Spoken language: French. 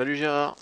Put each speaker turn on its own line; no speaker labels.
Salut Gérard.